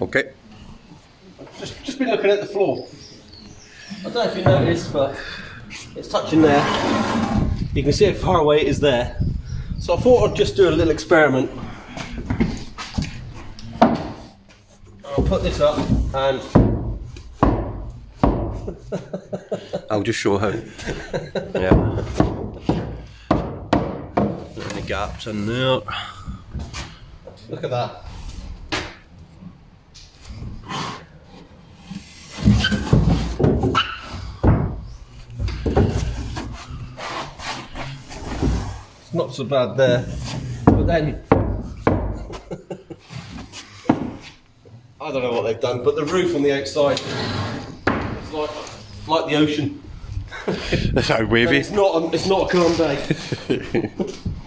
Okay. Just, just been looking at the floor. I don't know if you noticed, but it's touching there. You can see how far away it is there. So I thought I'd just do a little experiment. I'll put this up and I'll just show how. yeah. Any gaps in there? look at that. Not so bad there, but then I don't know what they've done, but the roof on the outside is like like the ocean. That's how wavy. It's not. A, it's not a calm day.